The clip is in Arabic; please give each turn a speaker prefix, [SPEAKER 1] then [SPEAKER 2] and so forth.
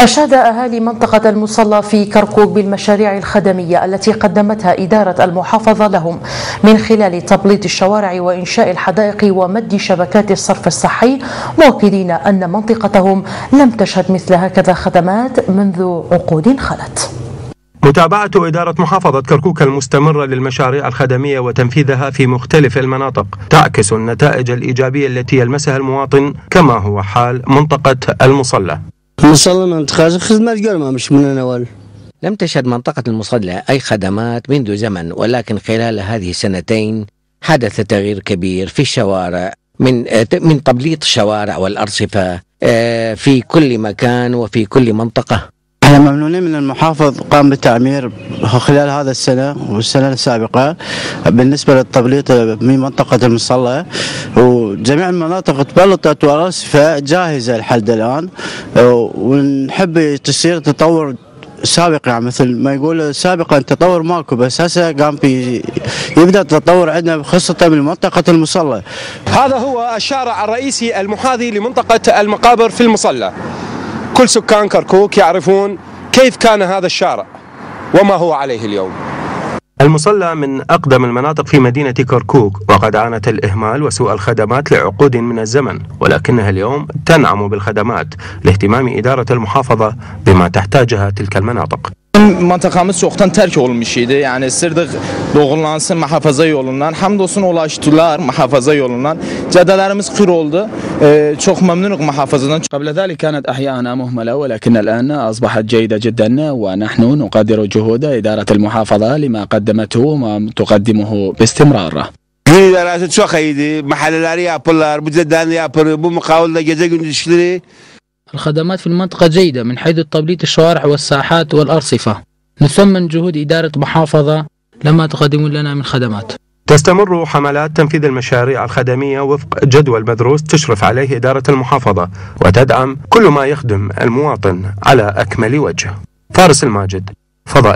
[SPEAKER 1] أشاد أهالي منطقة المصلى في كركوك بالمشاريع الخدمية التي قدمتها إدارة المحافظة لهم. من خلال تبليط الشوارع وإنشاء الحدائق ومد شبكات الصرف الصحي مؤكدين أن منطقتهم لم تشهد مثل هكذا خدمات منذ عقود خلت.
[SPEAKER 2] متابعة إدارة محافظة كركوك المستمرة للمشاريع الخدمية وتنفيذها في مختلف المناطق تعكس النتائج الإيجابية التي يلمسها المواطن كما هو حال منطقة المصلى.
[SPEAKER 3] خدمات من الأول
[SPEAKER 4] لم تشهد منطقة المصلى أي خدمات منذ زمن ولكن خلال هذه السنتين حدث تغيير كبير في الشوارع من من تبليط الشوارع والأرصفة آه، في كل مكان وفي كل منطقة.
[SPEAKER 3] إحنا ممنونين من المحافظ قام بالتعمير خلال هذا السنة والسنة السابقة بالنسبة للتبليط في منطقة المصلى وجميع المناطق تبلطت ورصفة جاهزة لحد الآن ونحب تصير تطور سابق يعني مثل ما يقول سابقا تطور ماكو بس هسه قام في يبدأ التطور عندنا خاصة بمنطقه المصلى.
[SPEAKER 2] هذا هو الشارع الرئيسي المحاذي لمنطقة المقابر في المصلى. كل سكان كركوك يعرفون كيف كان هذا الشارع وما هو عليه اليوم. المصلى من أقدم المناطق في مدينة كركوك وقد عانت الإهمال وسوء الخدمات لعقود من الزمن ولكنها اليوم تنعم بالخدمات لاهتمام إدارة المحافظة بما تحتاجها تلك المناطق.
[SPEAKER 5] Mantakamız çoxdan tərk olmuş idi. Yəni istirdıq doğrulansın mühafaza yolundan. Hamdolsun ulaşdılar mühafaza yolundan. Cədələrimiz xir oldu. Ee, çox məmnunuq mühafazadan.
[SPEAKER 6] قبل ذلك كانت أحياءنا مهملة ولكن الآن أصبحت جيدة جدا ونحن نقدر جهود إدارة المحافظة لما قدمته وما تقدمه باستمرار.
[SPEAKER 7] Gün arası çok iyiydi. Mahalleleri yapırlar, bu ceden yapır, bu mukavvelde gece gündüz işleri.
[SPEAKER 8] الخدمات في المنطقة جيدة من حيث تبليط الشوارع والساحات والأرصفة. نثمن جهود إدارة محافظة لما تقدمون لنا من خدمات.
[SPEAKER 2] تستمر حملات تنفيذ المشاريع الخدمية وفق جدول مدروس تشرف عليه إدارة المحافظة وتدعم كل ما يخدم المواطن على أكمل وجه. فارس الماجد فضائي.